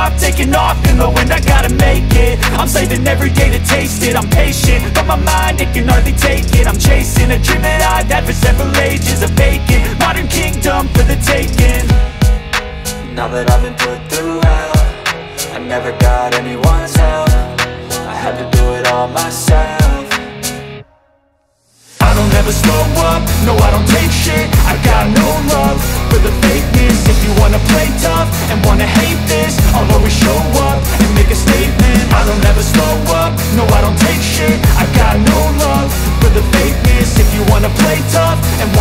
to the top, taking off in the wind. I gotta make it, I'm saving every day to taste it. I'm patient, but my mind, it can hardly take it. I'm chasing a dream that I've had for several ages A vacant, modern kingdom for the taking. Now that I've been put through hell I never got anyone's help. I had to do it all myself. I don't ever slow